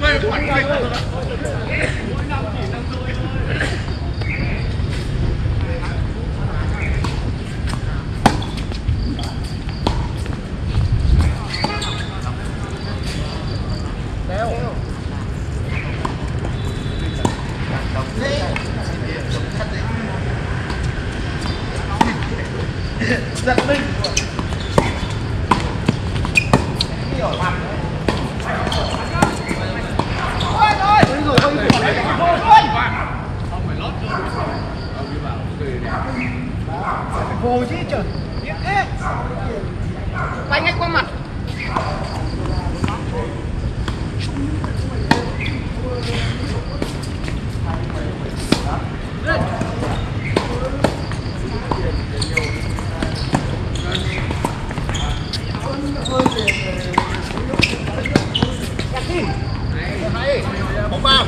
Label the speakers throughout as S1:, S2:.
S1: 快，快，快，hồ chứ. Trời điện thế. Bay ngay qua mặt? Bóng vào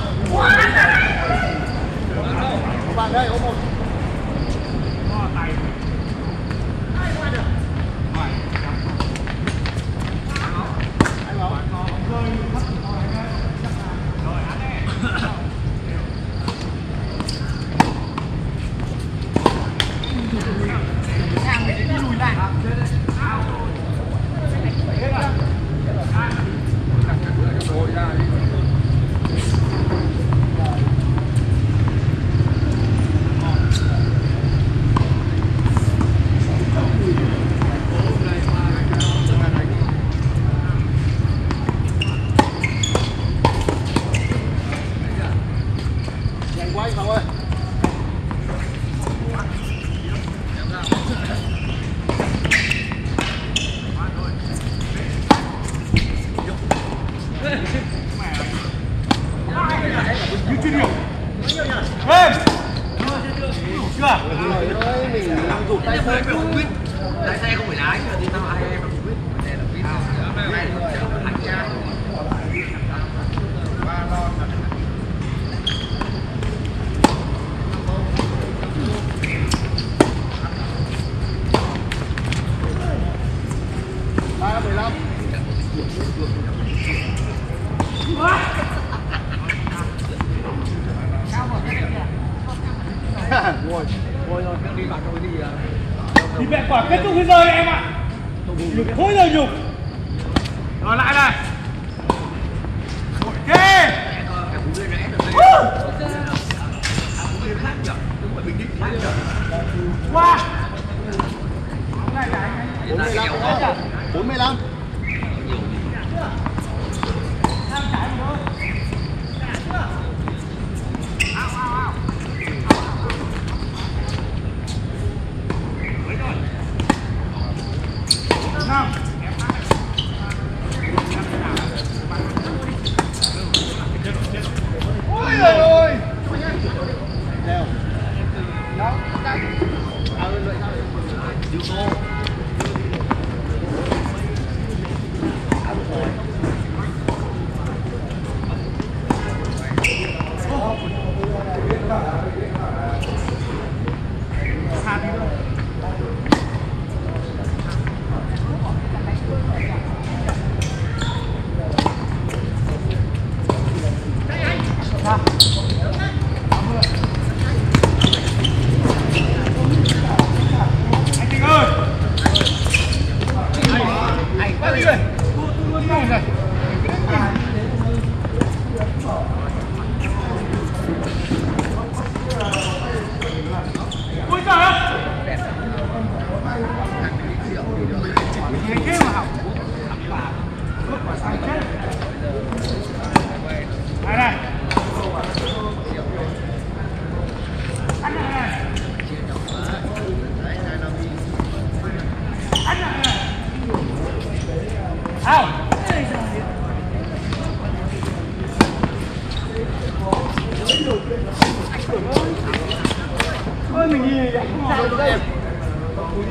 S1: Bóng vào đây, ôm một.
S2: 45
S1: 45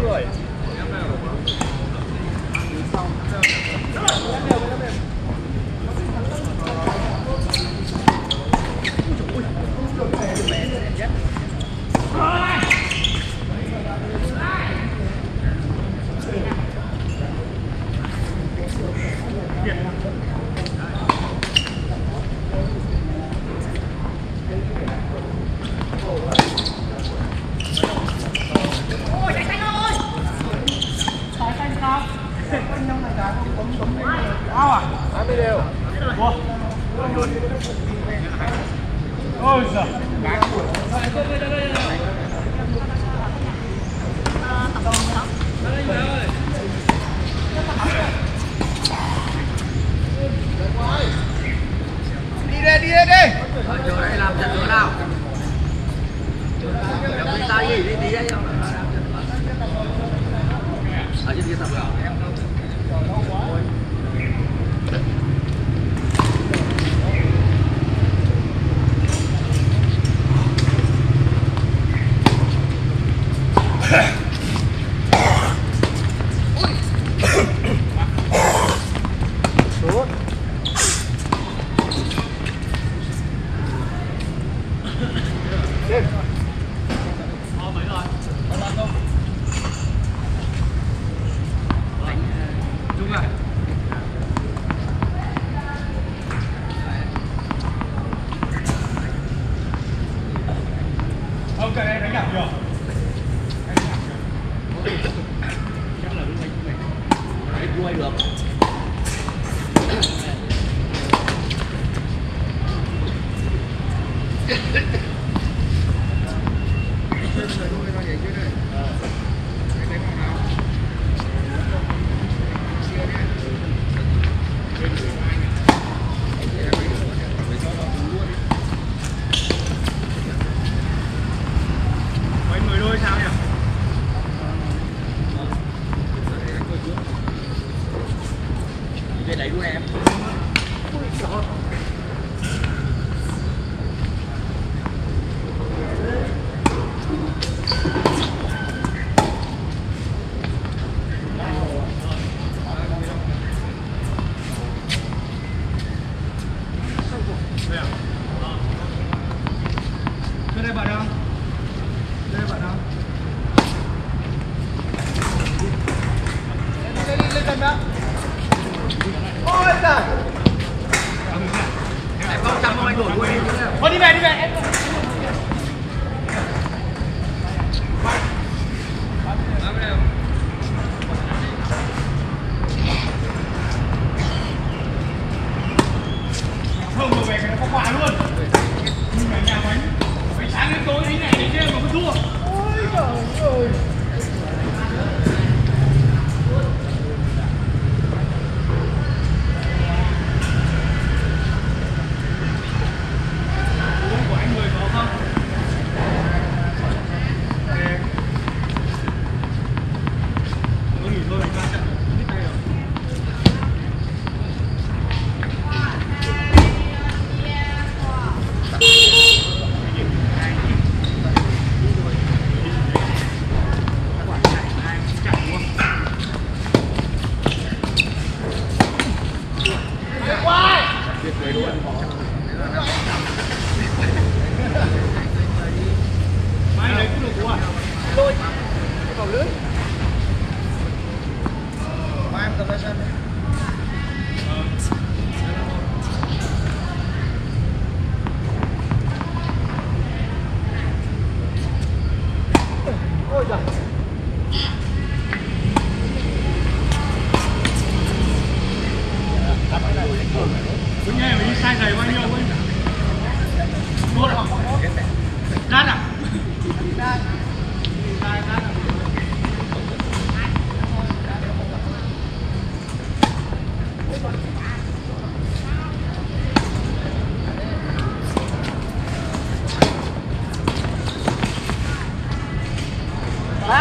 S2: Right.
S3: đều
S1: Ôi
S3: giời Đi đây,
S1: đi. Đây, đi
S2: Ở chỗ này làm trận nữa nào Ở trên kia tập được không?
S3: Yeah. Roy Wilkins.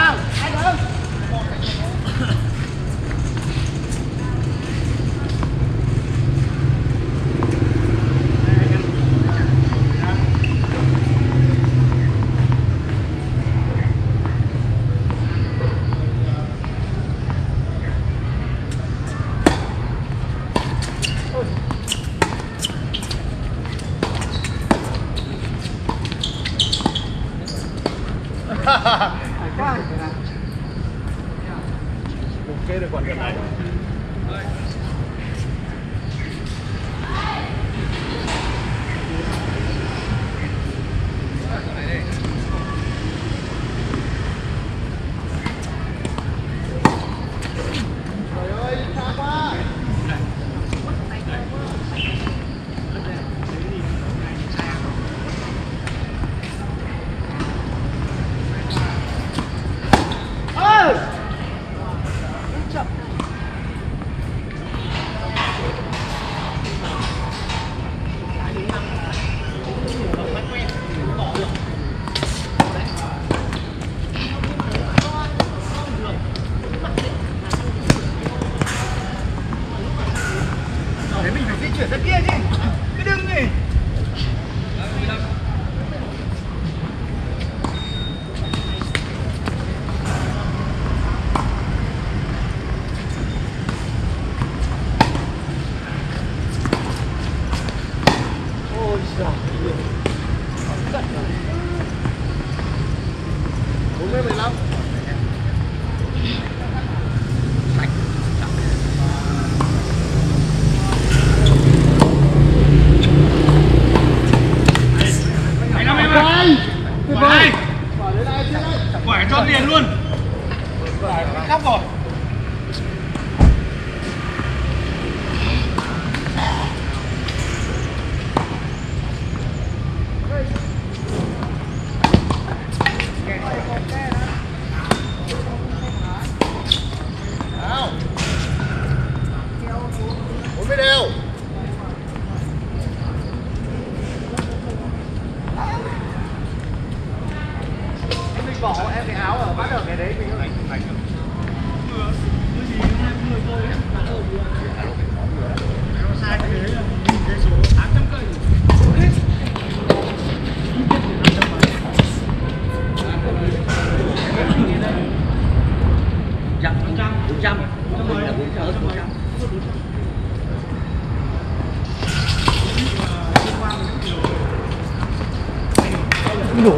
S3: không
S1: hai đường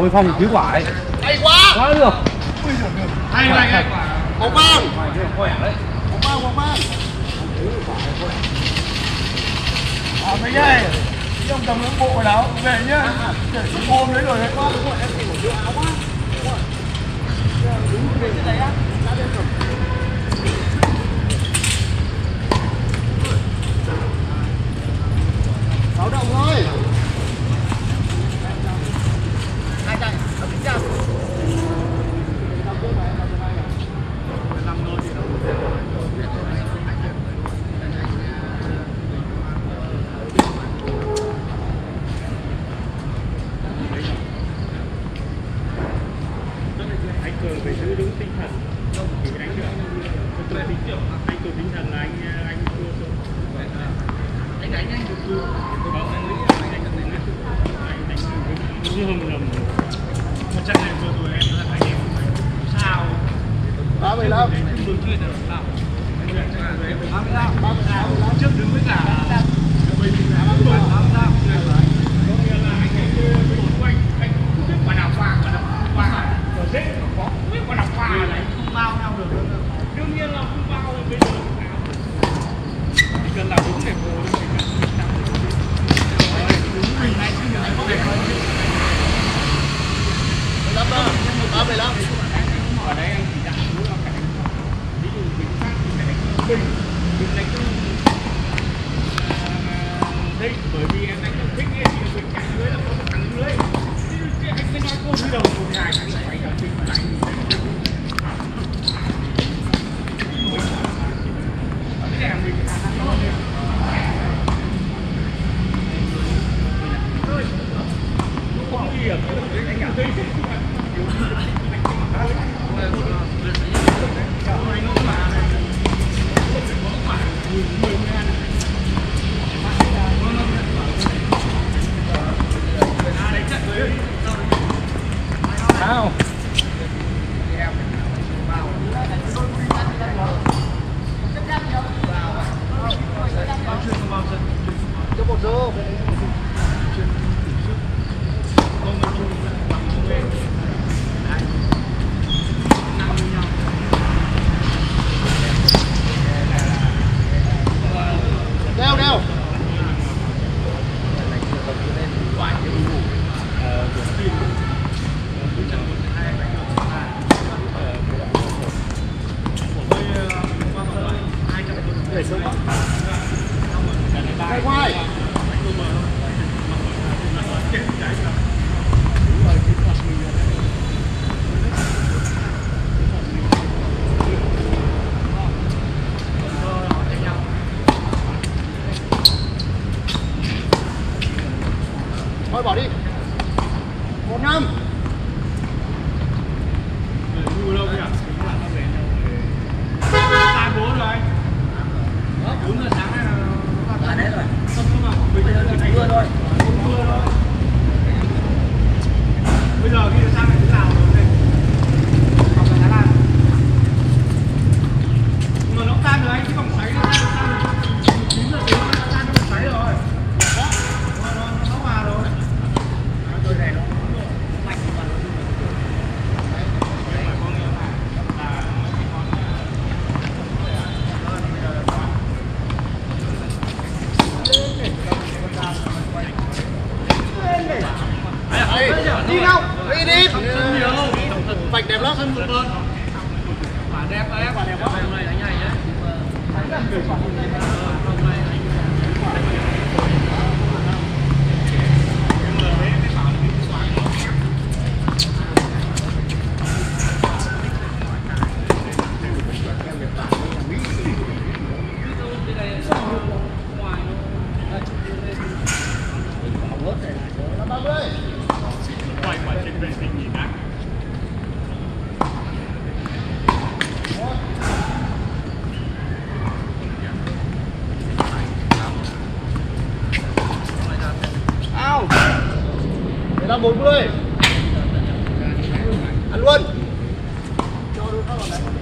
S1: đội phòng cứu quả đấy.
S2: Hay quá.
S1: Quá được.
S3: Hay này. một
S2: bóng mang bóng mang bóng mang.
S1: À mấy ơi trong tầm cầm bộ quần áo về nhá. À, à. Để chút hôm đấy rồi đấy
S2: quá. Đúng về cái này á. Ra đây rồi. Sáu đồng thôi.
S3: Fantastic. năm
S2: bốn mươi.
S3: Ăn luôn. cho đúng không